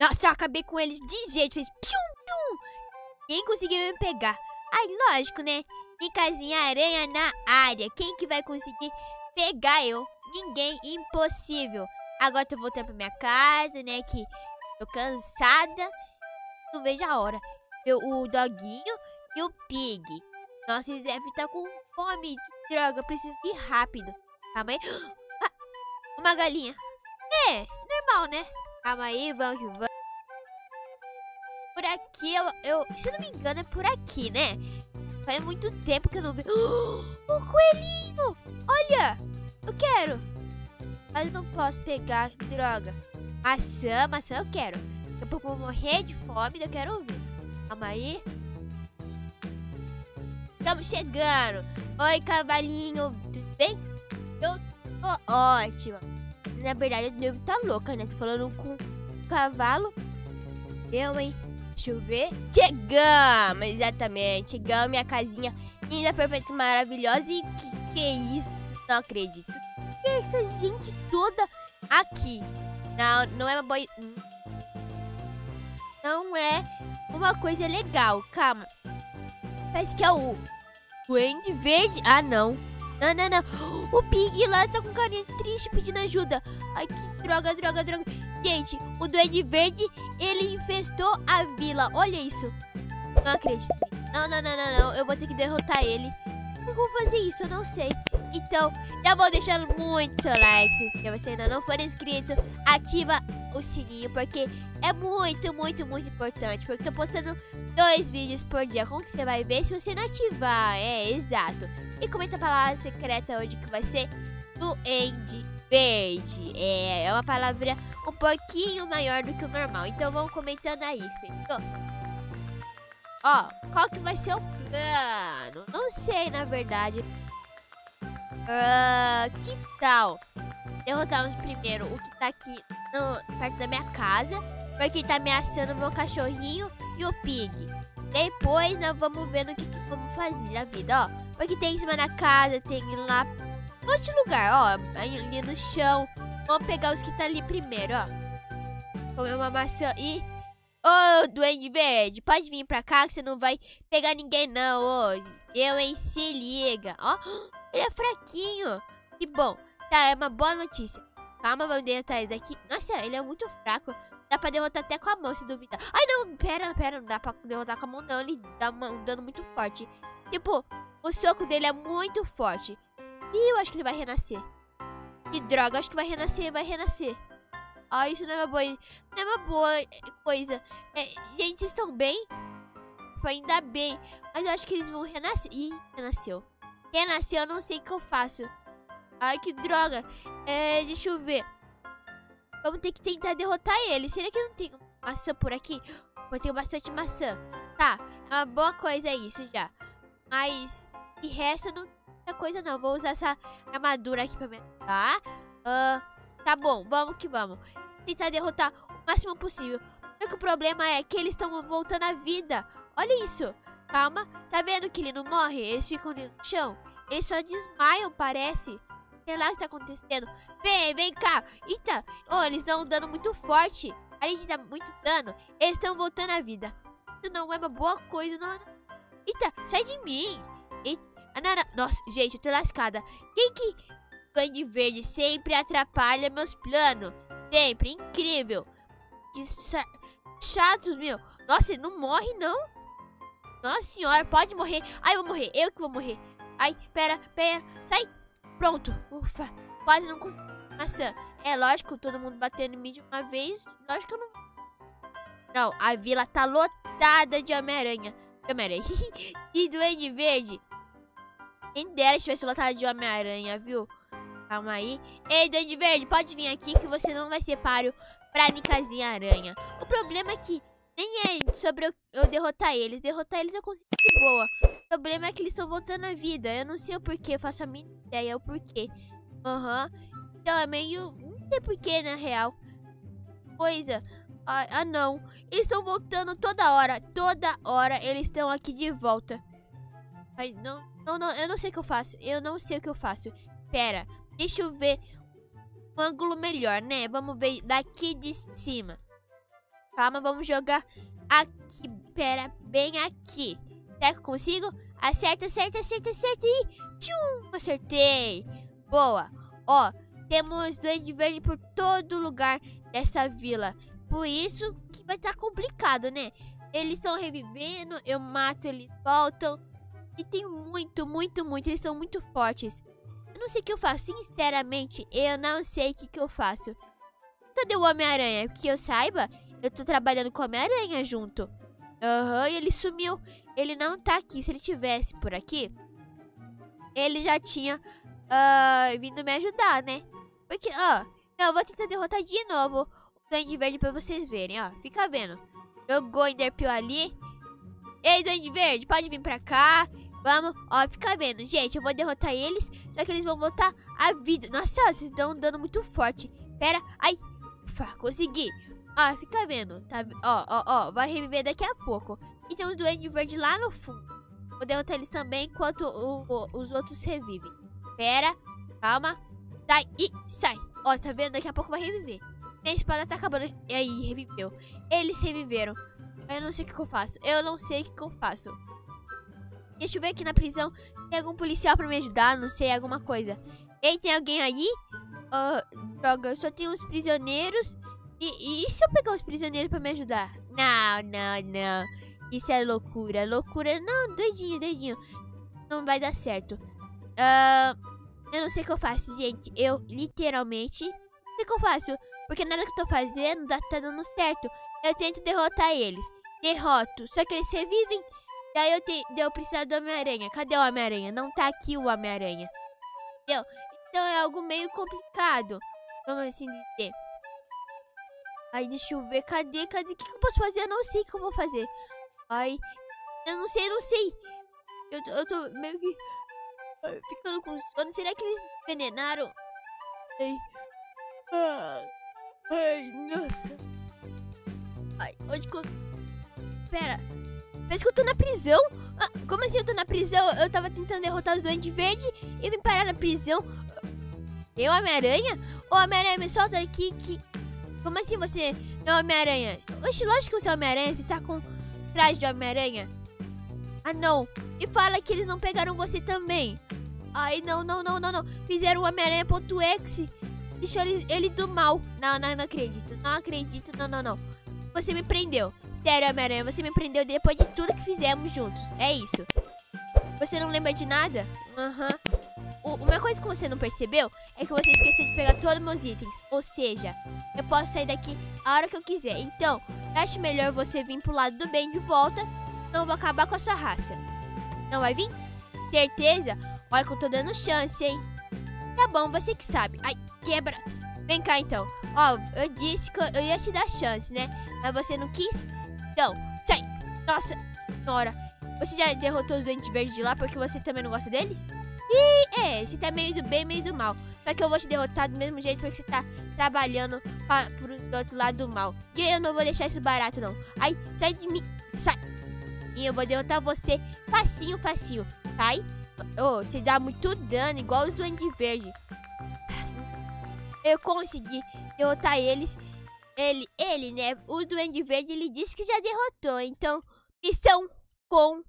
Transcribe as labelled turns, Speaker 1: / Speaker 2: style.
Speaker 1: Nossa, eu acabei com eles de jeito. Fez pium, pium. Quem conseguiu me pegar? Ai, lógico, né? Tem casinha aranha na área. Quem que vai conseguir pegar eu? Ninguém. Impossível. Agora tô voltando pra minha casa, né? Que tô cansada. Não vejo a hora. Ver o doguinho e o pig. Nossa, eles devem estar com fome. Que droga, eu preciso ir rápido. Calma aí. Ah, uma galinha. É, normal, né? Calma aí, vamos que vamos. Aqui, eu, eu... Se não me engano, é por aqui, né? Faz muito tempo que eu não vi... Oh, o coelhinho! Olha! Eu quero! Mas não posso pegar, droga. Maçã, maçã eu quero. Daqui a pouco eu vou morrer de fome, eu quero ouvir. Calma aí. Estamos chegando. Oi, cavalinho. Tudo bem? Eu tô ótima. Na verdade, eu devo estar tá louca, né? Tô falando com um cavalo. Eu, hein? Deixa eu ver. Chegamos, exatamente. Chegamos, minha casinha linda, perfeita, maravilhosa. E que que é isso? Não acredito. Que é essa gente toda aqui? Não, não é uma boa... Não é uma coisa legal. Calma. Parece que é o Duende Verde. Ah, não. Não, não, não. O Pig lá tá com carinha triste pedindo ajuda. Ai, que droga, droga, droga. Gente, o Duende Verde, ele infestou a vila. Olha isso. Não acredito. Não, não, não, não, não. Eu vou ter que derrotar ele. Como vou fazer isso? Eu não sei. Então, já vou deixando muito seu like. Se você ainda não for inscrito, ativa o sininho, porque é muito, muito, muito importante. Porque eu tô postando dois vídeos por dia. Como que você vai ver se você não ativar? É, exato. E comenta a palavra secreta hoje que vai ser do End Verde. É, é uma palavra um pouquinho maior do que o normal. Então vamos comentando aí, fechou? Ó, qual que vai ser o plano? Não sei, na verdade. Uh, que tal derrotarmos primeiro o que tá aqui no, perto da minha casa, porque tá ameaçando meu cachorrinho e o pig. Depois nós vamos ver o que, que vamos fazer na vida, ó. Porque tem em cima da casa, tem lá um monte de lugar, ó. Ali no chão. Vamos pegar os que tá ali primeiro, ó. Comer uma maçã e... Ô, oh, Duende Verde, pode vir pra cá que você não vai pegar ninguém não hoje. Eu, hein, se liga. Ó, ele é fraquinho. Que bom. Tá, é uma boa notícia. Calma, vamos ele daqui. Nossa, ele é muito fraco. Dá pra derrotar até com a mão, se duvidar. Ai, não, pera, pera. Não dá pra derrotar com a mão, não. Ele dá um dano muito forte. Tipo, o soco dele é muito forte. E eu acho que ele vai renascer. Que droga, acho que vai renascer, vai renasser. Ah, isso não é uma boa, não é uma boa coisa. É, gente, vocês estão bem? Foi ainda bem. Mas eu acho que eles vão renascer. Ih, renasceu. Renasceu, eu não sei o que eu faço. Ai, que droga. É, deixa eu ver. Vamos ter que tentar derrotar ele. Será que não tem maçã por aqui? Eu tenho bastante maçã. Tá, é uma boa coisa isso já. Mas, de resto, não tem coisa não. Vou usar essa armadura aqui pra me ajudar. Uh, tá bom, vamos que vamos. Tentar derrotar o máximo possível. Só que o problema é que eles estão voltando à vida. Olha isso. Calma. Tá vendo que ele não morre? Eles ficam no chão. Eles só desmaiam, parece. Sei lá o que tá acontecendo. Vem, vem cá. Eita. Oh, eles dão um dano muito forte. Além de dar muito dano, eles estão voltando à vida. Isso não é uma boa coisa, não. Eita, sai de mim. Eita. Ah, não, não. Nossa, gente, eu tô lascada. Quem que... Duende Verde sempre atrapalha meus planos. Sempre, incrível. Que chatos, meu. Nossa, não morre, não. Nossa senhora, pode morrer. Ai, eu vou morrer. Eu que vou morrer. Ai, pera, pera. Sai. Pronto. Ufa. Quase não consegui. Maçã. É lógico, todo mundo batendo em mim de uma vez. Lógico que eu não... Não, a vila tá lotada de Homem-Aranha. Homem-Aranha. e Duende Verde. Quem dera se tivesse lotado de Homem-Aranha, viu? Calma aí. Ei, Duende Verde, pode vir aqui que você não vai ser páreo pra Nicazinha Aranha. O problema é que nem é sobre eu, eu, derrotar eles. Derrotar eles eu consigo de boa. O problema é que eles estão voltando à vida. Eu não sei o porquê, faço a minha ideia o porquê. Aham. Uhum. Então é meio... Não sei porquê, na real. Coisa. Ah, ah não. Eles estão voltando toda hora. Toda hora eles estão aqui de volta. Ai, não, não, não. Eu não sei o que eu faço. Eu não sei o que eu faço. Pera. Deixa eu ver um ângulo melhor, né? Vamos ver daqui de cima. Calma, vamos jogar aqui. Pera, bem aqui. Será que eu consigo? Acerta, acerta, acerta, acerta. E tchum, acertei. Boa. Ó, temos duende verde por todo lugar dessa vila. Por isso que vai estar tá complicado, né? Eles estão revivendo, eu mato, eles voltam. E tem muito, muito, muito. Eles são muito fortes. Eu não sei o que eu faço. Sinceramente, eu não sei o que, que eu faço. Cadê o Homem-Aranha? Que eu saiba, eu tô trabalhando com o Homem-Aranha junto. Aham, uhum, e ele sumiu. Ele não tá aqui. Se ele tivesse por aqui, ele já tinha uh, vindo me ajudar, né? Porque, ó, eu vou tentar derrotar de novo o Duende Verde pra vocês verem, ó. Fica vendo. Jogou Enderpeel ali. Ei, Duende Verde, pode vir pra cá. Vamos, ó, fica vendo. Gente, eu vou derrotar eles, só que eles vão voltar a vida. Nossa, vocês estão dando muito forte. Pera, ai, ufa, consegui. Ó, fica vendo, tá? Ó, ó, ó, vai reviver daqui a pouco. E tem um duende verde lá no fundo. Vou derrotar eles também enquanto o, o, os outros revivem. Pera, calma. Sai e sai. Ó, tá vendo? Daqui a pouco vai reviver. Minha espada tá acabando. E aí, reviveu. Eles reviveram. Eu não sei o que, eu faço. Eu não sei o que, que eu faço. Deixa eu ver aqui na prisão. Tem algum policial pra me ajudar? Não sei, alguma coisa. Ei, tem alguém aí? Uh, droga, só tenho uns prisioneiros. E, e se eu pegar os prisioneiros pra me ajudar? Não, não, não. Isso é loucura. Loucura. Não, doidinho, doidinho. Não vai dar certo. Uh, eu não sei o que eu faço, gente. Eu, literalmente, não sei o que eu faço. Porque nada que eu tô fazendo tá dando certo. Eu tento derrotar eles. Derroto. Só que eles revivem. Daí eu, te, eu preciso do Homem-Aranha. Cadê o Homem-Aranha? Não tá aqui o Homem-Aranha. Entendeu? Então é algo meio complicado. Vamos assim dizer. Ai, deixa eu ver. Cadê? Cadê? O que, que eu posso fazer? Eu não sei o que eu vou fazer. Ai, eu não sei, eu não sei. Eu, eu tô meio que ai, ficando com sono. Será que eles envenenaram? Ai, ah, ai, nossa. Ai, onde que eu... Pera. Parece que eu tô na prisão. Ah, como assim eu tô na prisão? Eu tava tentando derrotar os Duendes Verde e vim parar na prisão. Eu, Homem-Aranha? Ô, Homem-Aranha, me solta aqui que... Como assim você não é Homem-Aranha? Oxe, lógico que você é Homem-Aranha. Você tá com traje de Homem-Aranha. Ah, não. E fala que eles não pegaram você também. Ai, não, não, não, não, não. Fizeram o Homem-Aranha.exe. Deixou ele, ele do mal. Não, não, não acredito. Não acredito, não, não, não. Você me prendeu. Sério, Homem-Aranha, você me prendeu depois de tudo que fizemos juntos. É isso. Você não lembra de nada? Aham. Uhum. Uma coisa que você não percebeu é que você esqueceu de pegar todos os meus itens. Ou seja, eu posso sair daqui a hora que eu quiser. Então, acho melhor você vir pro lado do bem de volta. Não vou acabar com a sua raça. Não vai vir? Certeza? Olha que eu tô dando chance, hein? Tá bom, você que sabe. Ai, quebra. Vem cá, então. Ó, eu disse que eu ia te dar chance, né? Mas você não quis? Então, sai! Nossa senhora! Você já derrotou os dentes verdes de lá porque você também não gosta deles? Ih, é, você tá meio do bem, meio do mal. Só que eu vou te derrotar do mesmo jeito porque você tá trabalhando pra, pro outro lado do mal. E eu não vou deixar isso barato, não. Ai, sai de mim. Sai. E eu vou derrotar você facinho, facinho. Sai. Oh, você dá muito dano, igual os duendes verdes. Eu consegui derrotar eles ele, ele, né? O Duende Verde, ele disse que já derrotou. Então, missão com